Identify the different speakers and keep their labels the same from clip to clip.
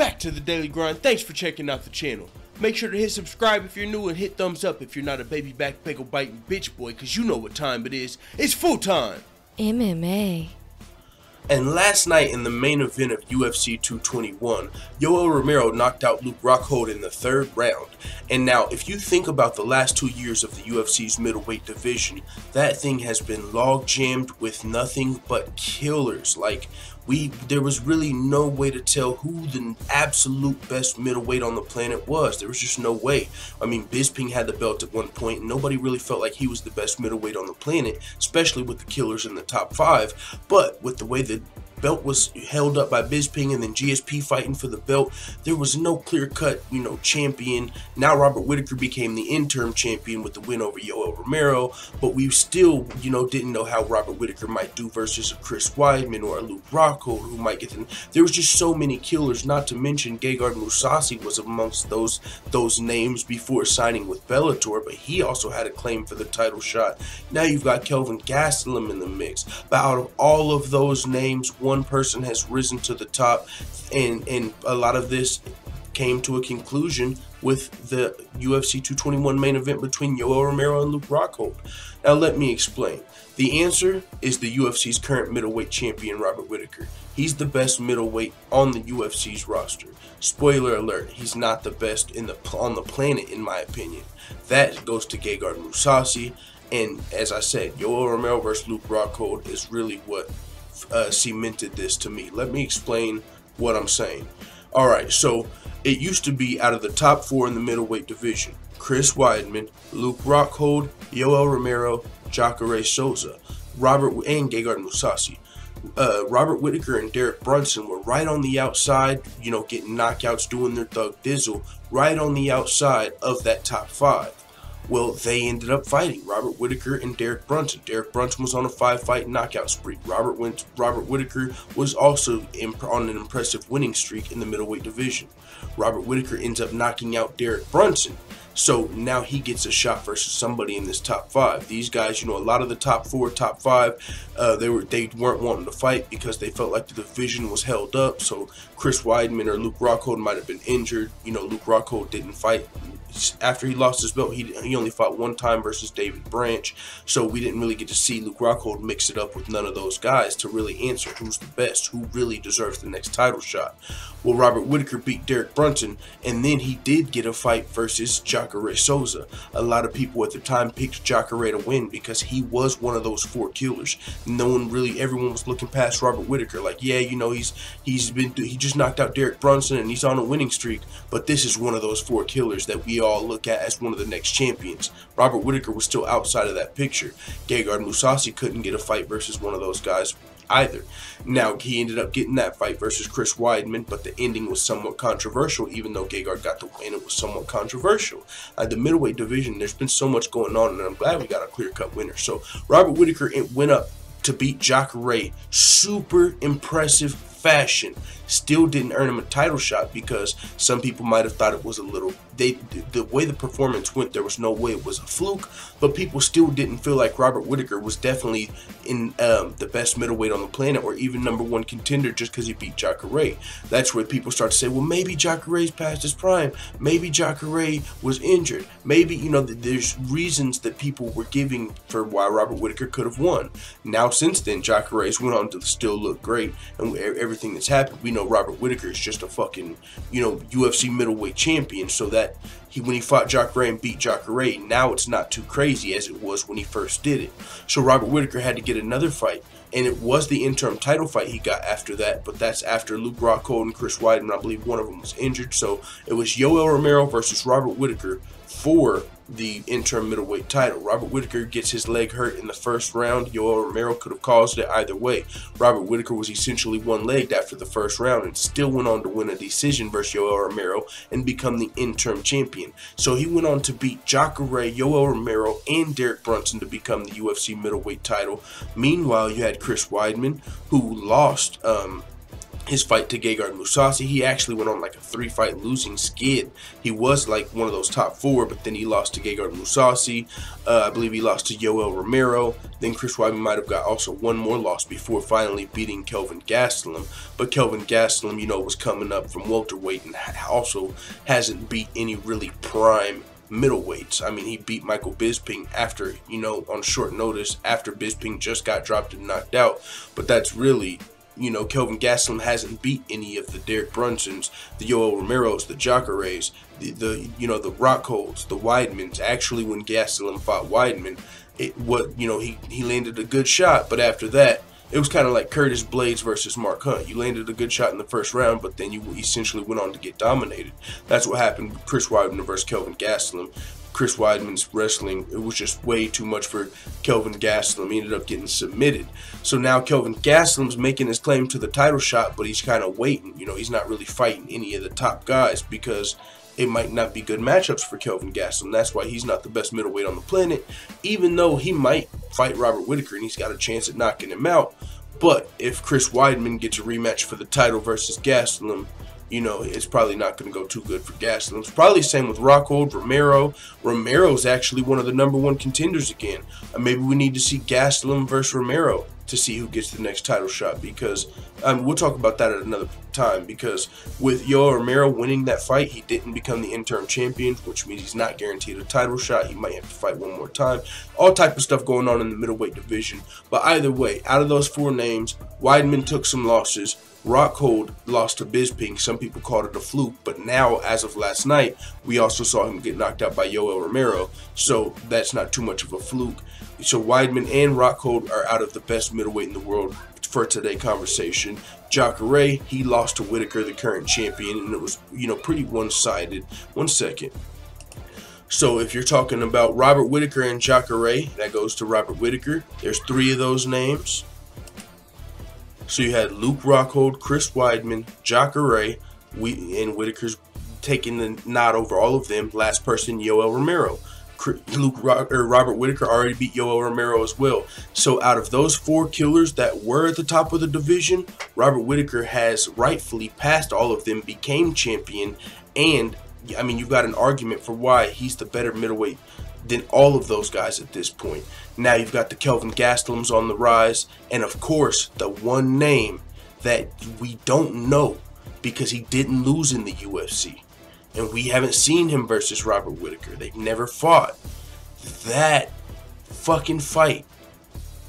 Speaker 1: back to the Daily Grind. Thanks for checking out the channel. Make sure to hit subscribe if you're new and hit thumbs up if you're not a baby back pickle biting bitch boy, cause you know what time it is. It's full time.
Speaker 2: MMA.
Speaker 1: And last night in the main event of UFC 221, Yoel Romero knocked out Luke Rockhold in the third round. And now, if you think about the last two years of the UFC's middleweight division, that thing has been log jammed with nothing but killers. Like, we there was really no way to tell who the absolute best middleweight on the planet was. There was just no way. I mean, Bisping had the belt at one point, and nobody really felt like he was the best middleweight on the planet, especially with the killers in the top five. But with the way that belt was held up by Bisping and then GSP fighting for the belt. There was no clear cut, you know, champion. Now Robert Whittaker became the interim champion with the win over Yoel Romero, but we still, you know, didn't know how Robert Whittaker might do versus a Chris Weidman or a Luke Rockhold who might get them. There was just so many killers, not to mention Gegard Mousasi was amongst those those names before signing with Bellator, but he also had a claim for the title shot. Now you've got Kelvin Gastelum in the mix. But out of all of those names, one person has risen to the top, and and a lot of this came to a conclusion with the UFC 221 main event between Yoel Romero and Luke Rockhold. Now let me explain. The answer is the UFC's current middleweight champion Robert Whittaker. He's the best middleweight on the UFC's roster. Spoiler alert, he's not the best in the on the planet in my opinion. That goes to Gegard Mousasi and as I said, Yoel Romero versus Luke Rockhold is really what uh, cemented this to me. Let me explain what I'm saying. All right, so it used to be out of the top four in the middleweight division Chris Weidman, Luke Rockhold, Yoel Romero, Jacare Souza, Robert, and Gegard Mousasi. Uh, Robert Whittaker and Derek Brunson were right on the outside, you know, getting knockouts, doing their thug dizzle, right on the outside of that top five. Well, they ended up fighting Robert Whittaker and Derek Brunson. Derek Brunson was on a five-fight knockout spree. Robert went. Robert Whittaker was also on an impressive winning streak in the middleweight division. Robert Whittaker ends up knocking out Derek Brunson. So now he gets a shot versus somebody in this top five. These guys, you know, a lot of the top four, top five, uh, they were they weren't wanting to fight because they felt like the division was held up. So Chris Weidman or Luke Rockhold might have been injured. You know, Luke Rockhold didn't fight after he lost his belt, he, he only fought one time versus David Branch. So we didn't really get to see Luke Rockhold mix it up with none of those guys to really answer who's the best, who really deserves the next title shot. Well, Robert Whittaker beat Derek Brunson, and then he did get a fight versus Jacare Souza. A lot of people at the time picked Jacare to win because he was one of those four killers. No one really, everyone was looking past Robert Whittaker, like, yeah, you know, he's he's been he just knocked out Derek Brunson and he's on a winning streak, but this is one of those four killers that we all look at as one of the next champions. Robert Whittaker was still outside of that picture. Gegard Mousasi couldn't get a fight versus one of those guys either. Now, he ended up getting that fight versus Chris Weidman, but the ending was somewhat controversial, even though Gegard got the win, it was somewhat controversial. Uh, the middleweight division, there's been so much going on, and I'm glad we got a clear-cut winner. So, Robert Whittaker went up to beat Jacare. Super impressive fashion still didn't earn him a title shot because some people might have thought it was a little they the way the performance went there was no way it was a fluke but people still didn't feel like Robert Whittaker was definitely in um, the best middleweight on the planet or even number one contender just because he beat Jacare. Ray that's where people start to say well maybe Jacare's past his prime. Maybe Jacare was injured. Maybe you know there's reasons that people were giving for why Robert Whittaker could have won. Now since then Jacare's went on to still look great and everything that's happened. We know know Robert Whittaker is just a fucking you know UFC middleweight champion, so that he when he fought Jacare and beat Jacare, now it's not too crazy as it was when he first did it. So Robert Whittaker had to get another fight, and it was the interim title fight he got after that. But that's after Luke Rockhold and Chris Weidman. I believe one of them was injured, so it was Yoel Romero versus Robert Whittaker for the interim middleweight title. Robert Whittaker gets his leg hurt in the first round. Yoel Romero could have caused it either way. Robert Whittaker was essentially one-legged after the first round and still went on to win a decision versus Yoel Romero and become the interim champion. So he went on to beat Jacare, Yoel Romero, and Derek Brunson to become the UFC middleweight title. Meanwhile, you had Chris Weidman, who lost um, his fight to Gegard Mousasi, he actually went on like a three fight losing skid. He was like one of those top four, but then he lost to Gegard Mousasi. Uh, I believe he lost to Yoel Romero. Then Chris Weidman might have got also one more loss before finally beating Kelvin Gastelum. But Kelvin Gastelum, you know, was coming up from welterweight and also hasn't beat any really prime middleweights. I mean, he beat Michael Bisping after, you know, on short notice after Bisping just got dropped and knocked out. But that's really you know, Kelvin Gastelum hasn't beat any of the Derek Brunsons, the Yoel Romeros, the Jacares, the, the you know, the Rockholds, the Weidmans. Actually, when Gastelum fought Weidman, it what you know he he landed a good shot, but after that, it was kind of like Curtis Blaydes versus Mark Hunt. You landed a good shot in the first round, but then you essentially went on to get dominated. That's what happened with Chris Weidman versus Kelvin Gastelum. Chris Weidman's wrestling, it was just way too much for Kelvin Gastelum. He ended up getting submitted. So now Kelvin Gastelum's making his claim to the title shot, but he's kind of waiting. You know, he's not really fighting any of the top guys because it might not be good matchups for Kelvin Gastelum. That's why he's not the best middleweight on the planet, even though he might fight Robert Whittaker and he's got a chance at knocking him out. But if Chris Weidman gets a rematch for the title versus Gastelum, you know, it's probably not going to go too good for Gastelum. It's probably the same with Rockhold, Romero. Romero's actually one of the number one contenders again. Uh, maybe we need to see Gastelum versus Romero to see who gets the next title shot because um, we'll talk about that at another time because with Yoel Romero winning that fight, he didn't become the interim champion, which means he's not guaranteed a title shot. He might have to fight one more time. All type of stuff going on in the middleweight division. But either way, out of those four names, Weidman took some losses. Rockhold lost to Bisping. Some people called it a fluke, but now, as of last night, we also saw him get knocked out by Yoel Romero. So that's not too much of a fluke. So Weidman and Rockhold are out of the best middleweight in the world for today conversation. Jacare, he lost to Whittaker, the current champion, and it was, you know, pretty one-sided. One second. So if you're talking about Robert Whittaker and Jacare, that goes to Robert Whittaker. There's three of those names. So you had Luke Rockhold, Chris Weidman, Jacare, we and Whittaker's taking the nod over all of them. Last person, Yoel Romero. Luke or Robert Whittaker already beat Yoel Romero as well. So out of those four killers that were at the top of the division, Robert Whittaker has rightfully passed all of them, became champion, and I mean you've got an argument for why he's the better middleweight than all of those guys at this point. Now you've got the Kelvin Gastelums on the rise, and of course the one name that we don't know because he didn't lose in the UFC and we haven't seen him versus Robert Whittaker. They've never fought. That fucking fight,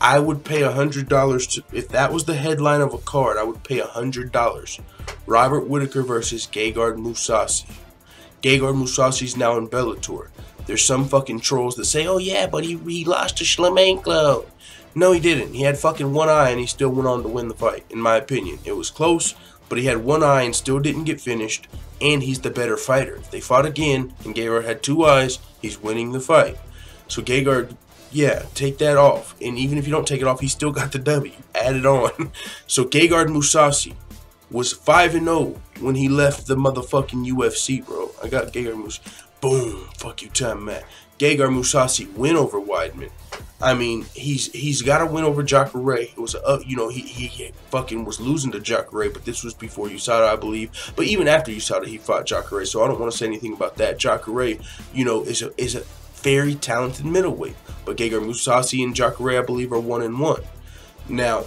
Speaker 1: I would pay a hundred dollars to if that was the headline of a card. I would pay a hundred dollars. Robert Whittaker versus Gegard Mousasi. Gegard Mousasi's now in Bellator. There's some fucking trolls that say, "Oh yeah, but he, he lost to Shlemenko." No, he didn't. He had fucking one eye and he still went on to win the fight. In my opinion, it was close but he had one eye and still didn't get finished, and he's the better fighter. They fought again and Gegard had two eyes, he's winning the fight. So Gegard, yeah, take that off. And even if you don't take it off, he still got the W. Add it on. So Gegard Mousasi was 5 and 0 when he left the motherfucking UFC, bro. I got Gegard Mousasi. Boom. Fuck you, time, Matt. Gegard Mousasi win over Weidman. I mean, he's he's got to win over Jacare. It was a, uh, you know he, he fucking was losing to Jacare, but this was before USADA, I believe. But even after USADA, he fought Jacare, so I don't want to say anything about that. Jacare, you know, is a is a very talented middleweight, but Gegard Mousasi and Jacare, I believe, are one and one. Now,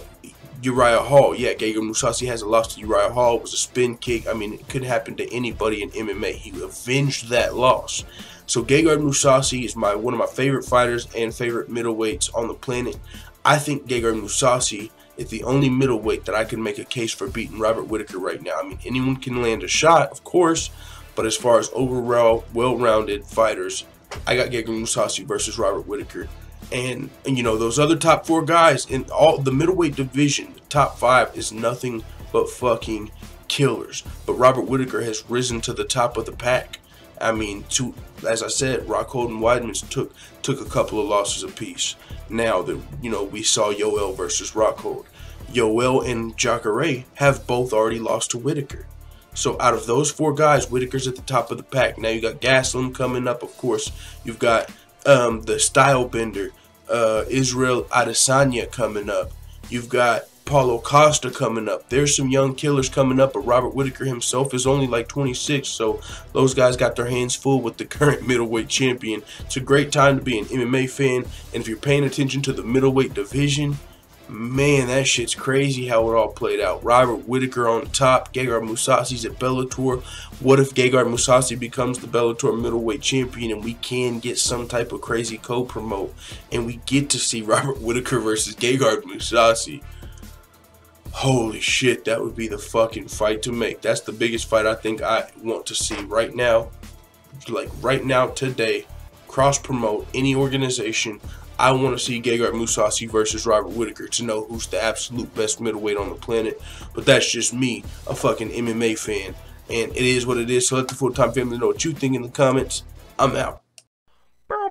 Speaker 1: Uriah Hall, yeah, Gegard Mousasi has a loss to Uriah Hall. It was a spin kick. I mean, it could happen to anybody in MMA. He avenged that loss. So Gegard Mousasi is my one of my favorite fighters and favorite middleweights on the planet. I think Gegard Mousasi is the only middleweight that I can make a case for beating Robert Whittaker right now. I mean, anyone can land a shot, of course, but as far as overall well-rounded fighters, I got Gegard Mousasi versus Robert Whittaker. And, you know, those other top four guys in all the middleweight division, the top five is nothing but fucking killers. But Robert Whittaker has risen to the top of the pack. I mean, to as I said, Rockhold and Weidman took took a couple of losses apiece. Now that you know we saw Yoel versus Rockhold, Yoel and Jacare have both already lost to Whittaker. So out of those four guys, Whittaker's at the top of the pack. Now you got Gastelum coming up, of course. You've got um, the style bender, uh, Israel Adesanya coming up. You've got Paulo Costa coming up. There's some young killers coming up, but Robert Whittaker himself is only like 26, so those guys got their hands full with the current middleweight champion. It's a great time to be an MMA fan, and if you're paying attention to the middleweight division, man, that shit's crazy how it all played out. Robert Whittaker on top, Gegard Mousasi's at Bellator. What if Gegard Mousasi becomes the Bellator middleweight champion and we can get some type of crazy co-promote and we get to see Robert Whittaker versus Gegard Mousasi? Holy shit, that would be the fucking fight to make. That's the biggest fight I think I want to see right now. Like right now, today, cross promote any organization. I want to see Gegard Mousasi versus Robert Whittaker to know who's the absolute best middleweight on the planet. But that's just me, a fucking MMA fan. And it is what it is. So let the full time family know what you think in the comments. I'm out.
Speaker 2: Da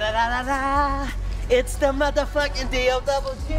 Speaker 2: da da da da. It's the motherfucking DOWG.